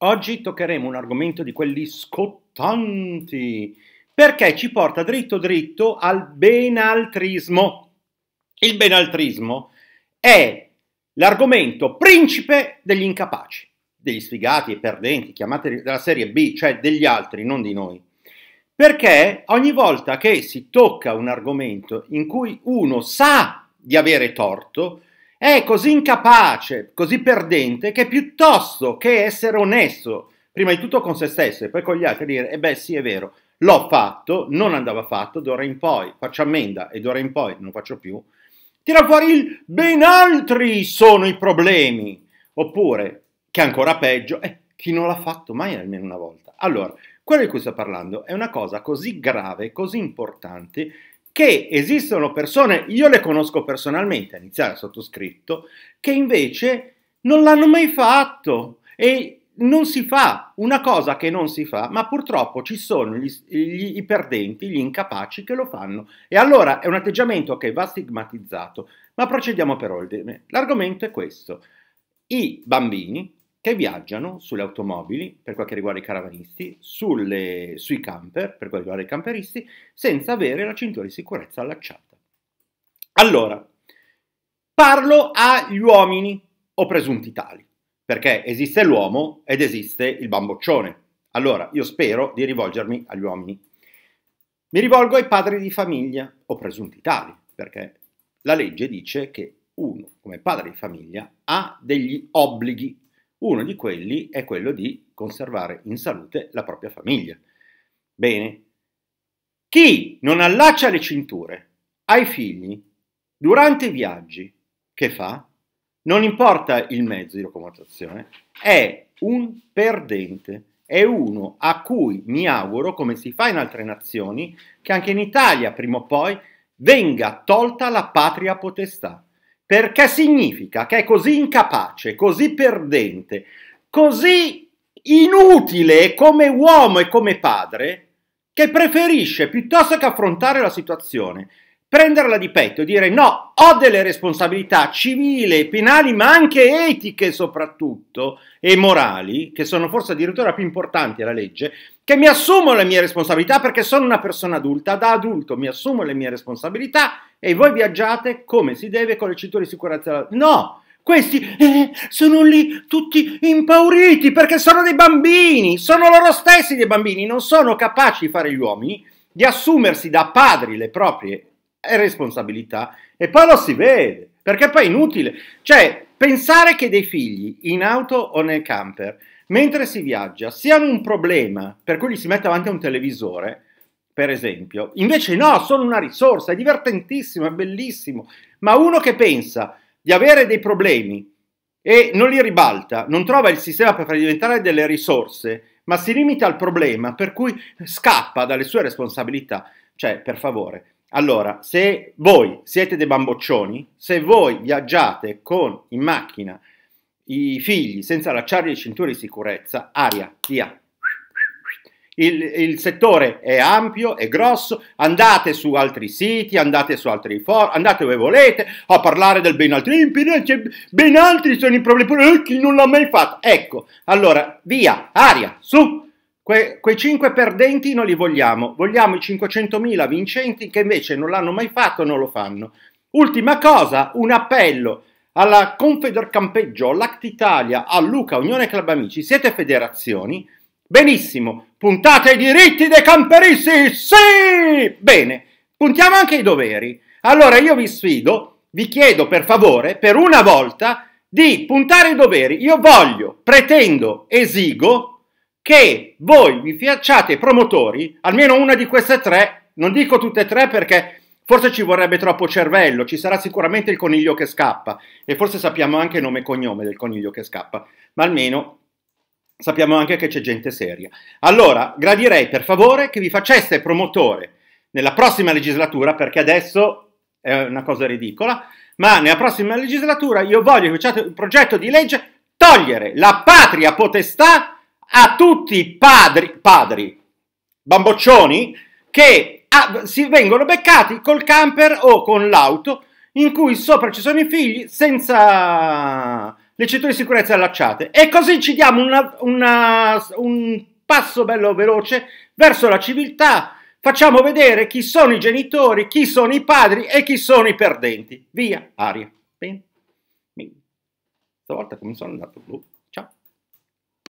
Oggi toccheremo un argomento di quelli scottanti, perché ci porta dritto dritto al benaltrismo. Il benaltrismo è l'argomento principe degli incapaci, degli sfigati e perdenti, chiamate della serie B, cioè degli altri, non di noi. Perché ogni volta che si tocca un argomento in cui uno sa di avere torto, è così incapace, così perdente, che piuttosto che essere onesto, prima di tutto con se stesso e poi con gli altri, dire, e beh sì è vero, l'ho fatto, non andava fatto, d'ora in poi faccio ammenda e d'ora in poi non faccio più, tira fuori il ben altri sono i problemi, oppure, che ancora peggio, eh, chi non l'ha fatto mai almeno una volta. Allora, quello di cui sto parlando è una cosa così grave, così importante, che esistono persone, io le conosco personalmente, a iniziare sottoscritto, che invece non l'hanno mai fatto e non si fa una cosa che non si fa, ma purtroppo ci sono gli, gli, i perdenti, gli incapaci che lo fanno. E allora è un atteggiamento che va stigmatizzato. Ma procediamo per ordine. L'argomento è questo. I bambini che viaggiano sulle automobili, per quel che riguarda i caravanisti, sulle, sui camper, per quel che riguarda i camperisti, senza avere la cintura di sicurezza allacciata. Allora, parlo agli uomini o presunti tali, perché esiste l'uomo ed esiste il bamboccione. Allora, io spero di rivolgermi agli uomini. Mi rivolgo ai padri di famiglia o presunti tali, perché la legge dice che uno, come padre di famiglia, ha degli obblighi uno di quelli è quello di conservare in salute la propria famiglia. Bene, chi non allaccia le cinture ai figli durante i viaggi, che fa? Non importa il mezzo di locomozione, è un perdente, è uno a cui mi auguro, come si fa in altre nazioni, che anche in Italia prima o poi venga tolta la patria potestà perché significa che è così incapace, così perdente, così inutile come uomo e come padre, che preferisce piuttosto che affrontare la situazione, prenderla di petto e dire no, ho delle responsabilità civili, penali, ma anche etiche soprattutto, e morali, che sono forse addirittura più importanti alla legge, che mi assumo le mie responsabilità perché sono una persona adulta, da adulto mi assumo le mie responsabilità e voi viaggiate come si deve con le cinture di sicurezza. No, questi eh, sono lì tutti impauriti perché sono dei bambini, sono loro stessi dei bambini, non sono capaci di fare gli uomini, di assumersi da padri le proprie responsabilità e poi lo si vede, perché poi è inutile. Cioè, pensare che dei figli in auto o nel camper mentre si viaggia siano un problema per cui gli si mette avanti a un televisore, per esempio, invece no, sono una risorsa, è divertentissimo, è bellissimo, ma uno che pensa di avere dei problemi e non li ribalta, non trova il sistema per far diventare delle risorse, ma si limita al problema, per cui scappa dalle sue responsabilità, cioè, per favore. Allora, se voi siete dei bamboccioni, se voi viaggiate con in macchina i figli senza allacciargli le cinture di sicurezza, aria, via. Il, il, settore è ampio, è grosso, andate su altri siti, andate su altri forum, andate dove volete a parlare del ben altri, ben altri sono i problemi, eh, chi non l'ha mai fatto. Ecco, allora, via, aria, su, que, quei cinque perdenti non li vogliamo, vogliamo i 500.000 vincenti che invece non l'hanno mai fatto non lo fanno. Ultima cosa, un appello alla Confedercampeggio, Italia, a Luca, Unione Club Amici, siete federazioni? Benissimo, puntate ai diritti dei camperisti, sì! Bene, puntiamo anche ai doveri. Allora io vi sfido, vi chiedo per favore, per una volta, di puntare ai doveri. Io voglio, pretendo, esigo che voi vi facciate promotori, almeno una di queste tre, non dico tutte e tre perché Forse ci vorrebbe troppo cervello, ci sarà sicuramente il coniglio che scappa e forse sappiamo anche nome e cognome del coniglio che scappa, ma almeno sappiamo anche che c'è gente seria. Allora, gradirei per favore che vi faceste promotore nella prossima legislatura, perché adesso è una cosa ridicola, ma nella prossima legislatura io voglio che facciate un progetto di legge togliere la patria potestà a tutti i padri, padri bamboccioni che ah, si vengono beccati col camper o con l'auto in cui sopra ci sono i figli senza le cinture di sicurezza allacciate e così ci diamo una, una, un passo bello veloce verso la civiltà, facciamo vedere chi sono i genitori, chi sono i padri e chi sono i perdenti. Via, aria. Bene. Bene. Stavolta come sono andato? Boh.